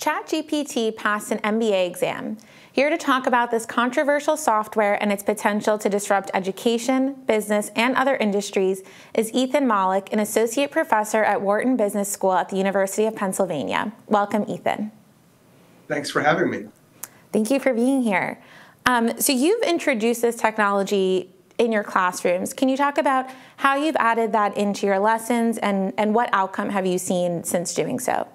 ChatGPT passed an MBA exam. Here to talk about this controversial software and its potential to disrupt education, business, and other industries is Ethan Mollick, an associate professor at Wharton Business School at the University of Pennsylvania. Welcome, Ethan. Thanks for having me. Thank you for being here. Um, so you've introduced this technology in your classrooms. Can you talk about how you've added that into your lessons and, and what outcome have you seen since doing so?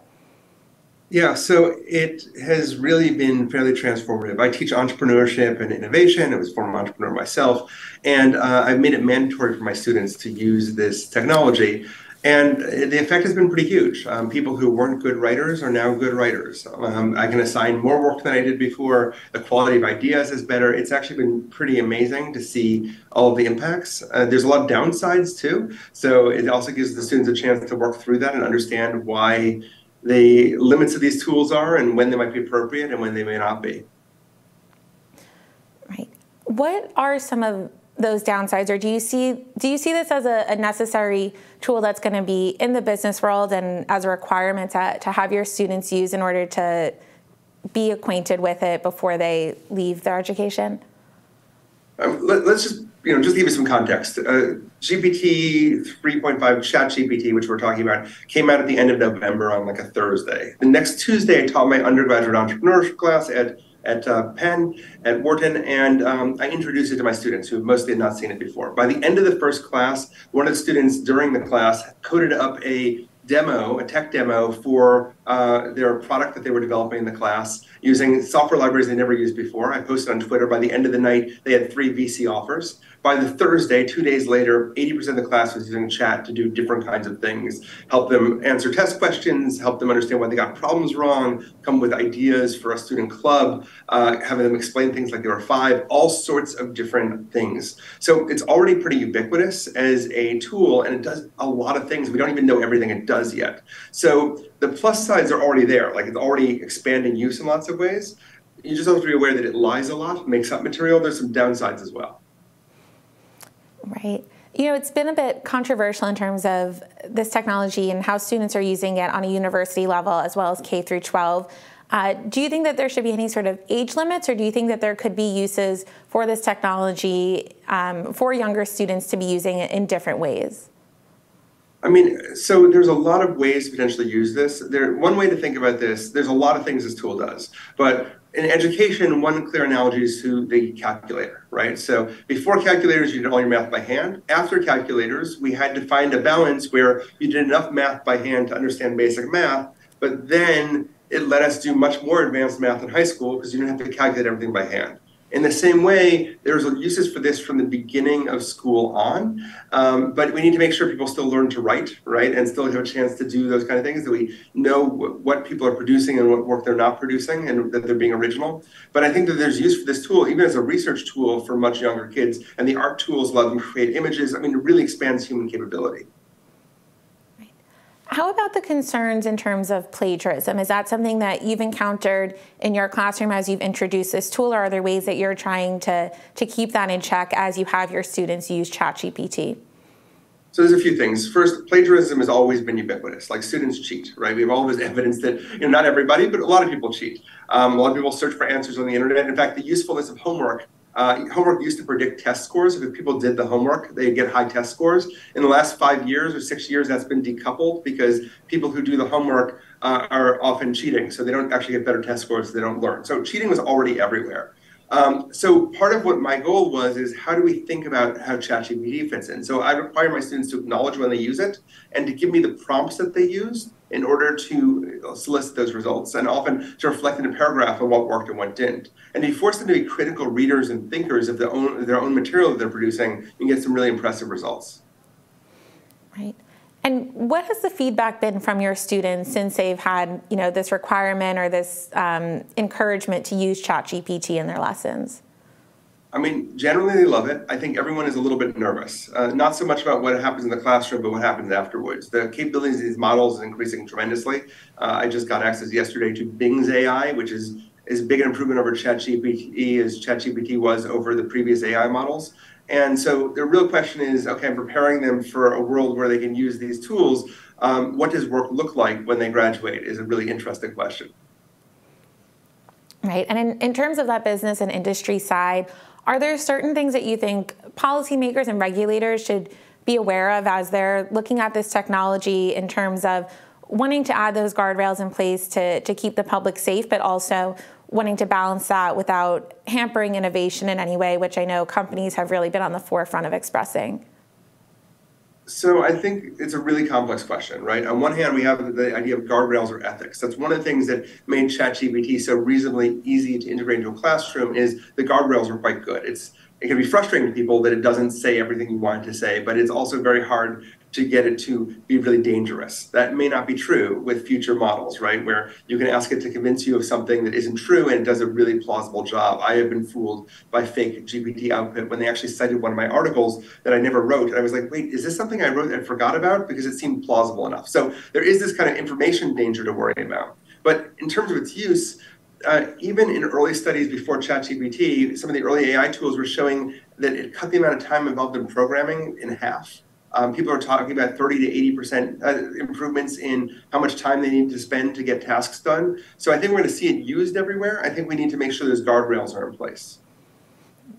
Yeah, so it has really been fairly transformative. I teach entrepreneurship and innovation. I was a former entrepreneur myself, and uh, I've made it mandatory for my students to use this technology. And the effect has been pretty huge. Um, people who weren't good writers are now good writers. Um, I can assign more work than I did before. The quality of ideas is better. It's actually been pretty amazing to see all of the impacts. Uh, there's a lot of downsides too. So it also gives the students a chance to work through that and understand why the limits of these tools are and when they might be appropriate and when they may not be. Right. What are some of those downsides or do you see do you see this as a, a necessary tool that's going to be in the business world and as a requirement to, to have your students use in order to be acquainted with it before they leave their education um, let, us just you know just give you some context. Uh, GPT 3.5 Chat GPT, which we're talking about, came out at the end of November on like a Thursday. The next Tuesday, I taught my undergraduate entrepreneurship class at at uh, Penn, at Wharton, and um, I introduced it to my students who mostly had not seen it before. By the end of the first class, one of the students during the class coded up a demo, a tech demo for uh, their product that they were developing in the class using software libraries they never used before. I posted on Twitter by the end of the night, they had three VC offers. By the Thursday, two days later, 80% of the class was using chat to do different kinds of things, help them answer test questions, help them understand why they got problems wrong, come with ideas for a student club, uh, having them explain things like there were five, all sorts of different things. So it's already pretty ubiquitous as a tool, and it does a lot of things. We don't even know everything it does yet. So the plus sides are already there, like it's already expanding use in lots of ways. You just have to be aware that it lies a lot, makes up material. There's some downsides as well. Right. You know, it's been a bit controversial in terms of this technology and how students are using it on a university level as well as K through 12. Uh, do you think that there should be any sort of age limits, or do you think that there could be uses for this technology um, for younger students to be using it in different ways? I mean, so there's a lot of ways to potentially use this. There, one way to think about this, there's a lot of things this tool does, but in education, one clear analogy is to the calculator, right? So before calculators, you did all your math by hand. After calculators, we had to find a balance where you did enough math by hand to understand basic math, but then it let us do much more advanced math in high school because you didn't have to calculate everything by hand. In the same way, there's uses for this from the beginning of school on, um, but we need to make sure people still learn to write, right, and still have a chance to do those kind of things, that we know what people are producing and what work they're not producing, and that they're being original. But I think that there's use for this tool, even as a research tool for much younger kids, and the art tools allow them to create images. I mean, it really expands human capability. How about the concerns in terms of plagiarism? Is that something that you've encountered in your classroom as you've introduced this tool, or are there ways that you're trying to, to keep that in check as you have your students use ChatGPT? So there's a few things. First, plagiarism has always been ubiquitous. Like students cheat, right? We have all this evidence that you know not everybody, but a lot of people cheat. Um, a lot of people search for answers on the internet. In fact, the usefulness of homework uh, homework used to predict test scores. If people did the homework, they'd get high test scores. In the last five years or six years, that's been decoupled because people who do the homework uh, are often cheating. So they don't actually get better test scores, they don't learn. So cheating was already everywhere. Um, so part of what my goal was is how do we think about how ChatGPT fits in? So I require my students to acknowledge when they use it and to give me the prompts that they use in order to solicit those results and often to reflect in a paragraph on what worked and what didn't. And if you force them to be critical readers and thinkers of their own, their own material that they're producing, you get some really impressive results. Right. And what has the feedback been from your students since they've had, you know, this requirement or this um, encouragement to use ChatGPT in their lessons? I mean, generally they love it. I think everyone is a little bit nervous. Uh, not so much about what happens in the classroom, but what happens afterwards. The capabilities of these models is increasing tremendously. Uh, I just got access yesterday to Bing's AI, which is as big an improvement over ChatGPT as ChatGPT was over the previous AI models. And so the real question is, okay, I'm preparing them for a world where they can use these tools. Um, what does work look like when they graduate is a really interesting question. Right. And in, in terms of that business and industry side, are there certain things that you think policymakers and regulators should be aware of as they're looking at this technology in terms of wanting to add those guardrails in place to, to keep the public safe, but also wanting to balance that without hampering innovation in any way, which I know companies have really been on the forefront of expressing? So I think it's a really complex question, right? On one hand, we have the idea of guardrails or ethics. That's one of the things that made ChatGPT so reasonably easy to integrate into a classroom is the guardrails are quite good. It's it can be frustrating to people that it doesn't say everything you want it to say, but it's also very hard to get it to be really dangerous. That may not be true with future models, right? Where you can ask it to convince you of something that isn't true and it does a really plausible job. I have been fooled by fake GPT output when they actually cited one of my articles that I never wrote. And I was like, wait, is this something I wrote and forgot about? Because it seemed plausible enough. So there is this kind of information danger to worry about. But in terms of its use, uh, even in early studies before ChatGPT, some of the early AI tools were showing that it cut the amount of time involved in programming in half. Um, people are talking about 30 to 80 percent uh, improvements in how much time they need to spend to get tasks done. So I think we're going to see it used everywhere. I think we need to make sure those guardrails are in place.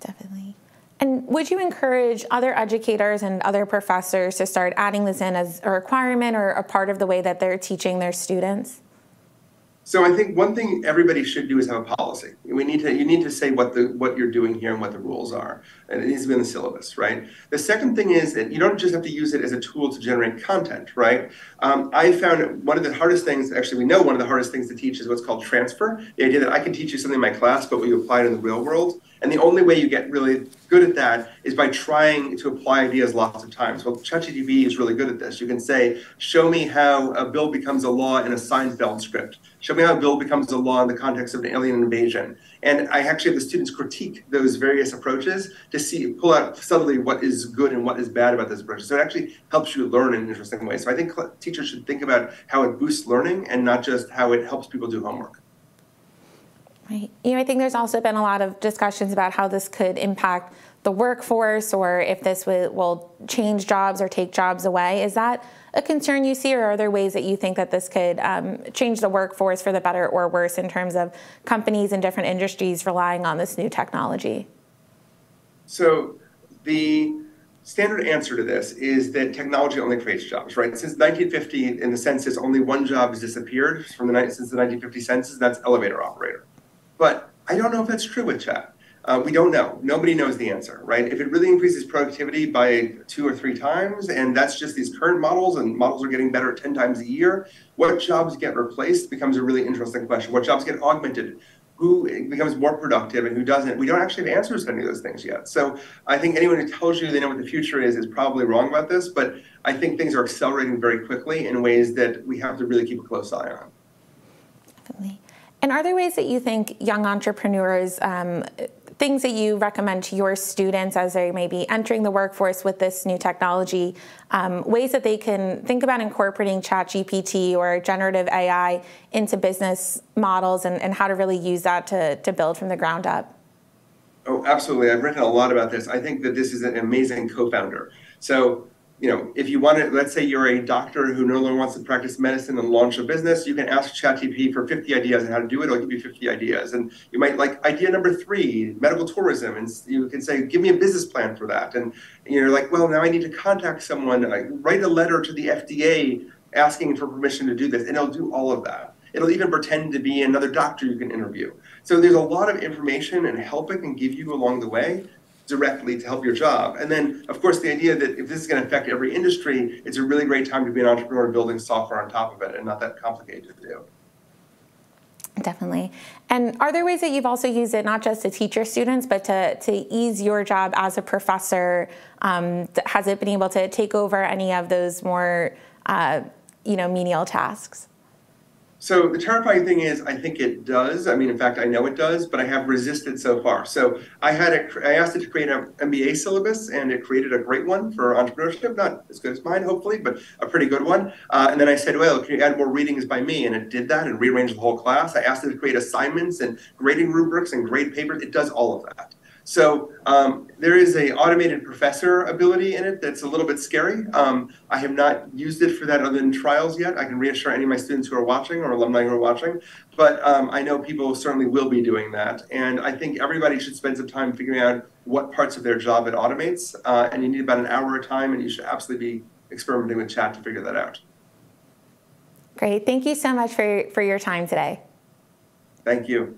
Definitely. And would you encourage other educators and other professors to start adding this in as a requirement or a part of the way that they're teaching their students? So I think one thing everybody should do is have a policy. We need to you need to say what the what you're doing here and what the rules are, and it needs to be in the syllabus, right? The second thing is that you don't just have to use it as a tool to generate content, right? Um, I found one of the hardest things, actually, we know one of the hardest things to teach is what's called transfer. The idea that I can teach you something in my class, but we apply it in the real world. And the only way you get really good at that is by trying to apply ideas lots of times. Well, ChatGPT is really good at this. You can say, show me how a bill becomes a law in a Seinfeld script. Show me how a bill becomes a law in the context of an alien invasion. And I actually have the students critique those various approaches to see, pull out subtly what is good and what is bad about this approach. So it actually helps you learn in an interesting way. So I think teachers should think about how it boosts learning and not just how it helps people do homework. Right. You know, I think there's also been a lot of discussions about how this could impact the workforce or if this will, will change jobs or take jobs away. Is that a concern you see, or are there ways that you think that this could um, change the workforce for the better or worse in terms of companies and different industries relying on this new technology? So the standard answer to this is that technology only creates jobs, right? Since 1950, in the census, only one job has disappeared from the since the 1950 census. That's elevator operator. But I don't know if that's true with chat. Uh, we don't know. Nobody knows the answer, right? If it really increases productivity by two or three times, and that's just these current models, and models are getting better 10 times a year, what jobs get replaced becomes a really interesting question. What jobs get augmented? Who becomes more productive and who doesn't? We don't actually have answers to any of those things yet. So I think anyone who tells you they know what the future is is probably wrong about this, but I think things are accelerating very quickly in ways that we have to really keep a close eye on. Definitely. And are there ways that you think young entrepreneurs, um, things that you recommend to your students as they may be entering the workforce with this new technology, um, ways that they can think about incorporating ChatGPT or generative AI into business models and, and how to really use that to, to build from the ground up? Oh, absolutely. I've written a lot about this. I think that this is an amazing co founder. So you know, if you want to, let's say you're a doctor who no longer wants to practice medicine and launch a business, you can ask ChatGPT for 50 ideas on how to do it. It'll give you 50 ideas. And you might like idea number three, medical tourism. And you can say, give me a business plan for that. And you're like, well, now I need to contact someone, write a letter to the FDA asking for permission to do this. And it'll do all of that. It'll even pretend to be another doctor you can interview. So there's a lot of information and help it can give you along the way directly to help your job. And then, of course, the idea that if this is going to affect every industry, it's a really great time to be an entrepreneur building software on top of it and not that complicated to do. Definitely. And are there ways that you've also used it not just to teach your students, but to, to ease your job as a professor? Um, has it been able to take over any of those more, uh, you know, menial tasks? So the terrifying thing is, I think it does. I mean, in fact, I know it does, but I have resisted so far. So I had it. I asked it to create an MBA syllabus, and it created a great one for entrepreneurship. Not as good as mine, hopefully, but a pretty good one. Uh, and then I said, well, can you add more readings by me? And it did that and rearranged the whole class. I asked it to create assignments and grading rubrics and grade papers. It does all of that. So um, there is a automated professor ability in it that's a little bit scary. Um, I have not used it for that other than trials yet. I can reassure any of my students who are watching or alumni who are watching, but um, I know people certainly will be doing that. And I think everybody should spend some time figuring out what parts of their job it automates. Uh, and you need about an hour of time, and you should absolutely be experimenting with chat to figure that out. Great. Thank you so much for, for your time today. Thank you.